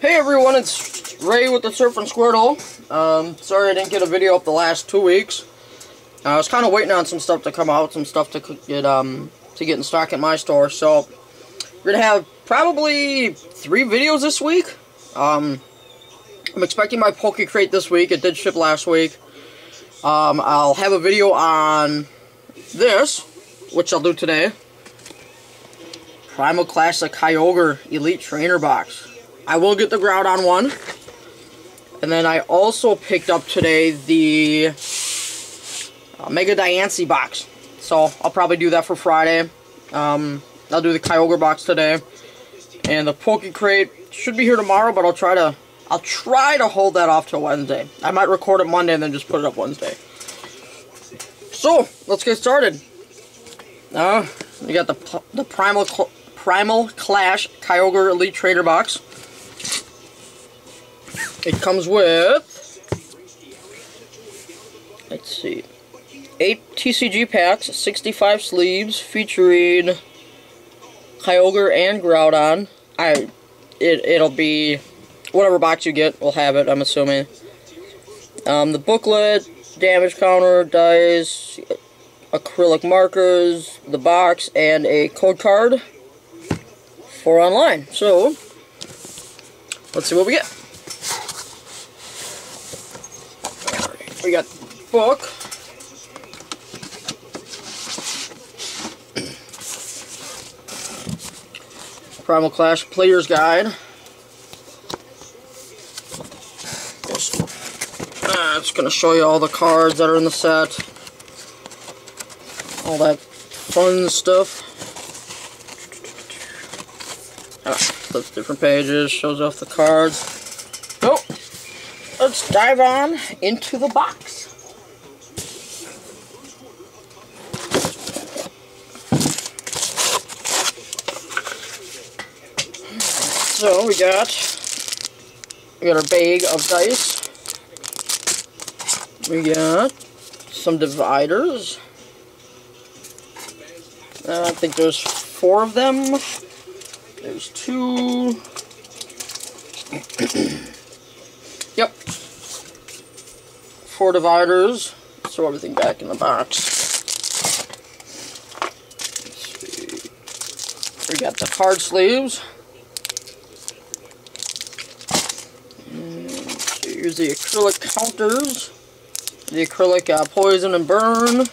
Hey everyone, it's Ray with the Surfin Squirtle. Um, sorry I didn't get a video up the last two weeks. I was kind of waiting on some stuff to come out, some stuff to get um to get in stock at my store. So we're gonna have probably three videos this week. Um, I'm expecting my Poke Crate this week. It did ship last week. Um, I'll have a video on this, which I'll do today. Primal Clash Kyogre Elite Trainer Box. I will get the Groudon one. And then I also picked up today the uh, Mega Diancie box. So I'll probably do that for Friday. Um, I'll do the Kyogre box today. And the Poke Crate should be here tomorrow, but I'll try to I'll try to hold that off till Wednesday. I might record it Monday and then just put it up Wednesday. So, let's get started. Uh, we got the the Primal Primal Clash Kyogre Elite Trainer box. It comes with, let's see, 8 TCG packs, 65 sleeves, featuring Kyogre and Groudon. I, it, it'll be, whatever box you get will have it, I'm assuming. Um, the booklet, damage counter, dice, acrylic markers, the box, and a code card for online. So, let's see what we get. we got book. Primal Clash Player's Guide. It's going to show you all the cards that are in the set. All that fun stuff. Different pages, shows off the cards Oh let's dive on into the box. So we got we got our bag of dice. We got some dividers. Uh, I think there's four of them. There's two. Yep. Four dividers. Throw everything back in the box. We got the card sleeves. here's the acrylic counters. The acrylic uh, poison and burn.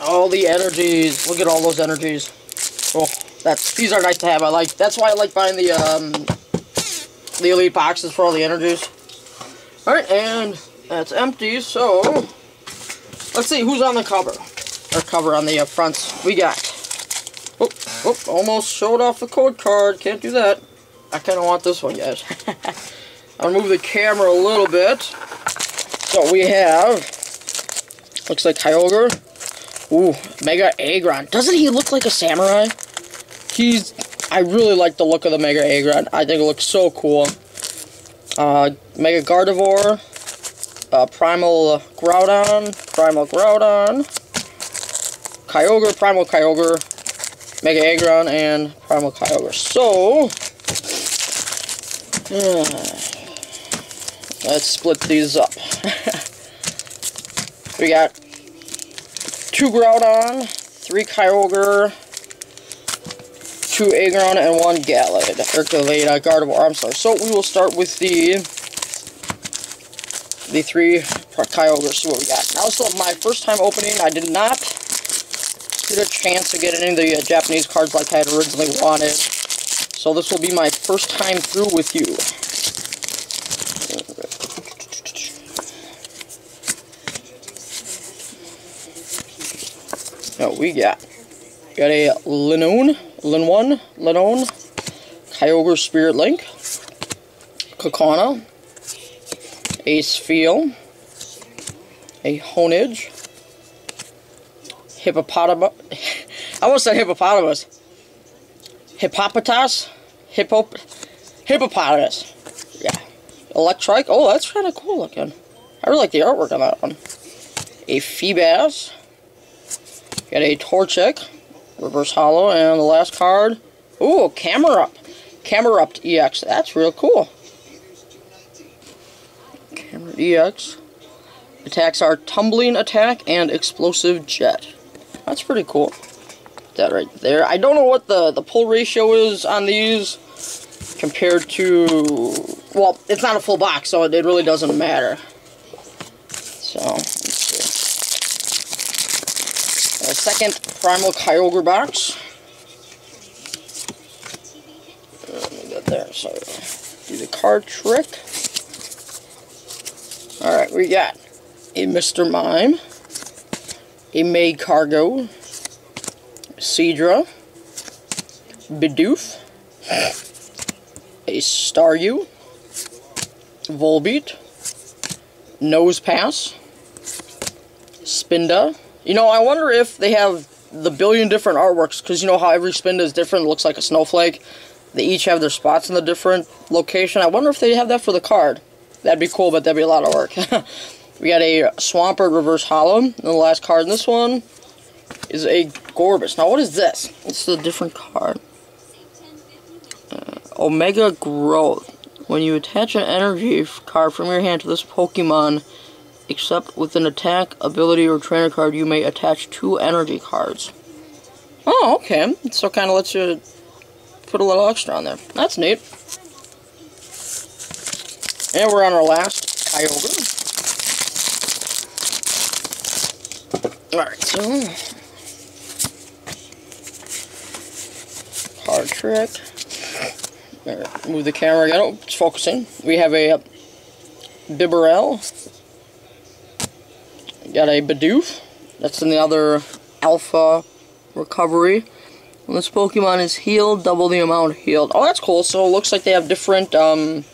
All the energies. Look at all those energies. That's these are nice to have. I like. That's why I like buying the um, the elite boxes for all the energies. Alright, and that's empty, so let's see who's on the cover. Or cover on the uh, fronts. We got. Oh, oh, almost showed off the code card. Can't do that. I kind of want this one, guys. I'll move the camera a little bit. So we have, looks like Kyogre. Ooh, Mega Aggron. Doesn't he look like a samurai? He's I really like the look of the Mega Aggron. I think it looks so cool. Uh, Mega Gardevoir, uh, Primal Groudon, Primal Groudon, Kyogre, Primal Kyogre, Mega Aggron, and Primal Kyogre. So, let's split these up. we got two Groudon, three Kyogre, two Aggron and one Gallade, Gallade, uh, Gardevoir, sorry. So we will start with the the three Kyogres, see what we got. Now is my first time opening, I did not get a chance to get any of the uh, Japanese cards like I had originally wanted. So this will be my first time through with you. Oh, we got got a Linoone Lin1, Linon, Kyogre Spirit Link, Kakuna, a Spheal, a Honedge, Hippopotamus, I almost said hippopotamus, Hippopotas, Hippo, Hippopotamus, yeah, Electrike, oh that's kind of cool looking, I really like the artwork on that one, a Feebas, got a Torchic, Reverse Holo, and the last card, Ooh, Up, Camerupt EX. That's real cool. Camera EX. Attacks are Tumbling Attack and Explosive Jet. That's pretty cool. That right there. I don't know what the, the pull ratio is on these compared to... Well, it's not a full box, so it really doesn't matter. So, second Primal Kyogre box. Uh, let me get there. So, do the card trick. Alright, we got a Mr. Mime, a Magcargo, Seadra, Bidoof, a Staryu, Volbeat, Nosepass, Spinda. You know, I wonder if they have the billion different artworks, because you know how every spin is different, looks like a snowflake. They each have their spots in the different location. I wonder if they have that for the card. That'd be cool, but that'd be a lot of work. we got a Swampert Reverse Holo. And the last card in this one is a Gorebyss. Now, what is this? It's a different card. Uh, Omega Growth. When you attach an energy card from your hand to this Pokemon, except with an attack, ability, or trainer card, you may attach two energy cards. Oh, okay. So kind of lets you put a little extra on there. That's neat. And we're on our last Kyogre. Alright, so... Card trick. Move the camera again. Oh, it's focusing. We have a Bibarel. Got a Bidoof. That's in the other Alpha recovery. This Pokemon is healed, double the amount healed. Oh, that's cool. So it looks like they have different um,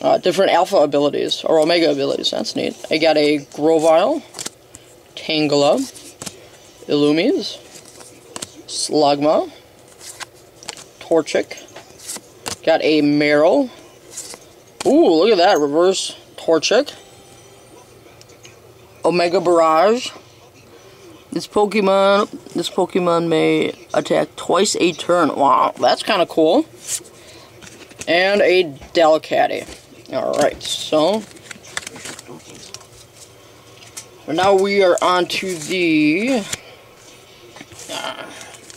uh, different alpha abilities, or omega abilities, that's neat. I got a Grovyle, Tangela, Illumise, Slugma, Torchic, got a Marill. Ooh, look at that, reverse Torchic. Omega Barrage. This Pokemon, this Pokemon may attack twice a turn. Wow, that's kind of cool. And a Delcatty. Alright, so now we are on to the uh,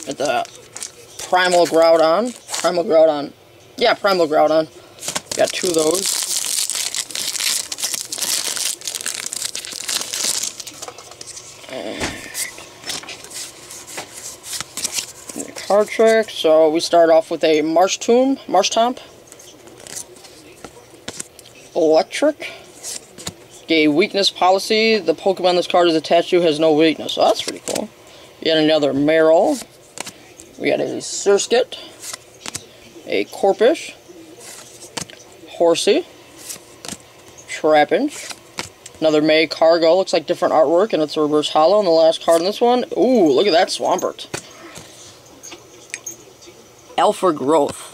the Primal Groudon. Primal Groudon. Yeah, Primal Groudon. Got two of those. And the card trick. So we start off with a Marsh Tomb, Marshtomp. Marshtomp. Electrike. A weakness policy. The Pokemon this card is attached to has no weakness. So that's pretty cool. We got another Marill. We got a Surskit. A Corphish. Horsea. Trapinch. Another Magcargo. Looks like different artwork, and it's a reverse holo. And the last card in this one. Ooh, look at that Swampert. Alpha Growth.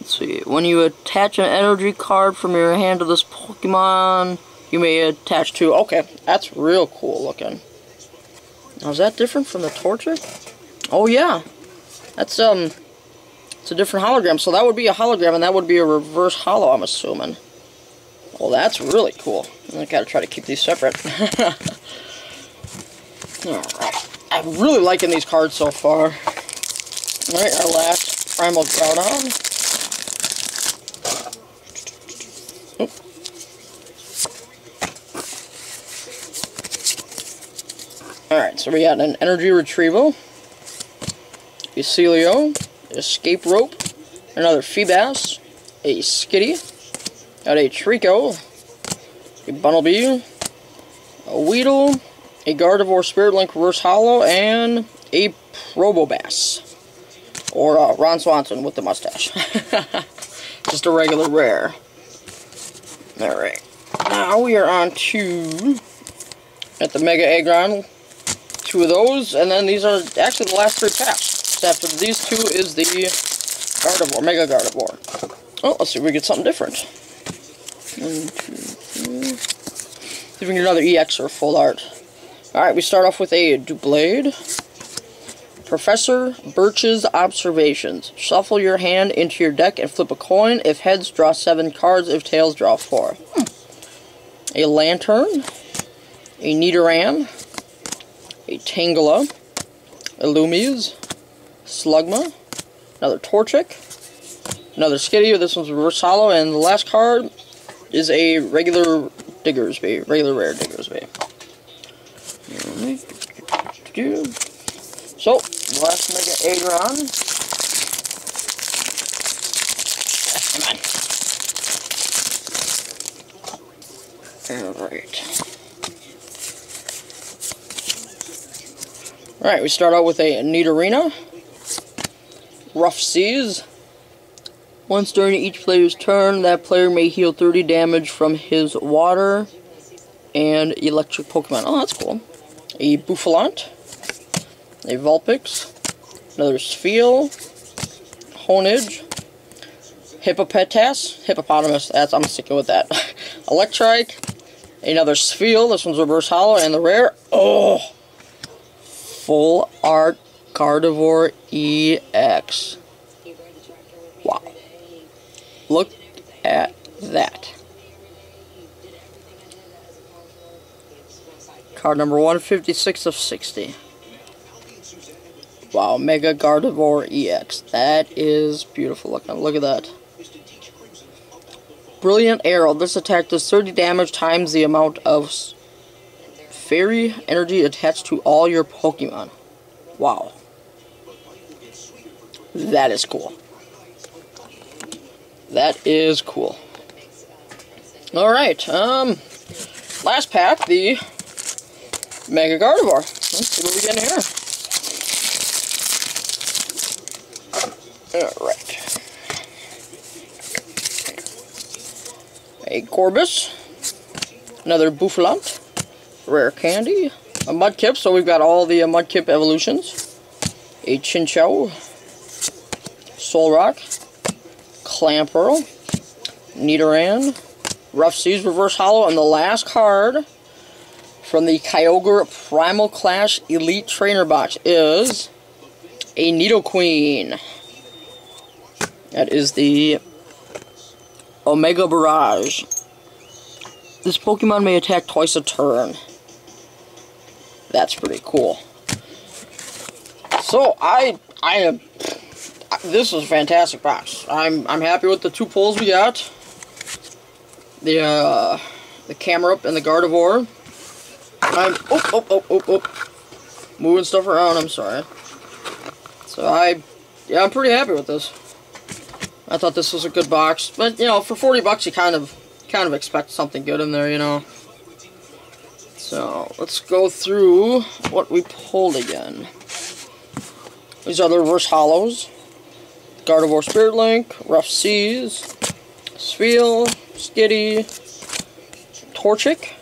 Let's see. When you attach an energy card from your hand to this Pokemon, you may attach two. Okay, that's real cool looking. Now, is that different from the Torchic? Oh, yeah. That's, um, it's a different hologram. So that would be a hologram, and that would be a reverse holo, I'm assuming. Well, that's really cool. I gotta try to keep these separate. Alright. I'm really liking these cards so far. Alright, our last Primal Groudon. Alright, so we got an Energy Retrieval, a Celio, Escape Rope, another Feebas, a Skitty, got a Treecko, a Bunnelby, a Weedle, a Gardevoir Spirit Link Reverse Holo, and a Probopass. Or uh, Ron Swanson with the mustache. Just a regular rare. Alright. Now we are on to at the Mega Aggron two of those, and then these are actually the last three packs. After these two is the Gardevoir, Mega Gardevoir. Oh, let's see if we get something different. One, two, three. Get another EX or full art. Alright, we start off with a Doublade. Professor Birch's Observations. Shuffle your hand into your deck and flip a coin. If heads, draw seven cards. If tails, draw four. Hmm. A Lanturn. A Nidoran. A Tangela. A Loomies. Slugma. Another Torchic. Another Skitty. This one's reverse holo. And the last card is a regular Diggersby. Regular rare Diggersby. So, last Mega Aggron. Come on. Alright. Alright, we start out with a Nidorina. Rough Seas. Once during each player's turn, that player may heal 30 damage from his water and electric Pokemon. Oh, that's cool. A Bouffalant a Vulpix, another Spheal, Honedge, Hippopotas, Hippopotamus, that's, I'm sticking with that, Electrike, another Spheal, this one's reverse holo, and the rare, oh, Full Art Gardevoir EX. Look at that. Card number 156 of 60. Wow, Mega Gardevoir EX. That is beautiful looking. Look at that. Brilliant Arrow. This attack does 30 damage times the amount of fairy energy attached to all your Pokemon. Wow. That is cool. That is cool. Alright, um, last pack, the Mega Gardevoir. Let's see what we get here. Alright. A Gorebyss. Another Bouffalant. Rare Candy. A Mudkip, so we've got all the uh, Mudkip evolutions. A Chinchou. Solrock. Clamperl. Nidoran. Rough Seas Reverse Holo. And the last card from the Kyogre Primal Clash Elite Trainer Box is a Nidoqueen. That is the Omega Barrage. This Pokemon may attack twice a turn. That's pretty cool. So I I am this is a fantastic box. I'm I'm happy with the two pulls we got. The uh the Camerupt and the Gardevoir. I'm oh oh oh oh oh moving stuff around, I'm sorry. So I yeah, I'm pretty happy with this. I thought this was a good box. But, you know, for 40 bucks, you kind of kind of expect something good in there, you know. So, let's go through what we pulled again. These are the reverse holos. Gardevoir Spirit Link, Rough Seas, Spheal, Skitty, Torchic,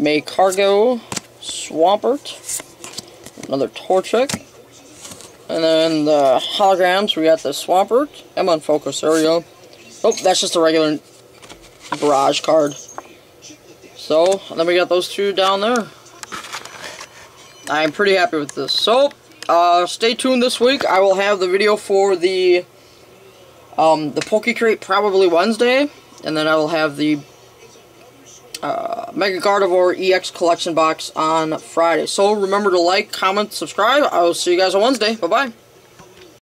Magcargo, Swampert, another Torchic, and then the holograms, we got the Swampert, M on Focus, go. Oh, that's just a regular Barrage card. So, then we got those two down there. I'm pretty happy with this. So, uh, stay tuned this week. I will have the video for the um, the Poke Crate probably Wednesday. And then I will have the uh, Mega Gardevoir EX collection box on Friday. So remember to like, comment, subscribe. I will see you guys on Wednesday. Bye-bye.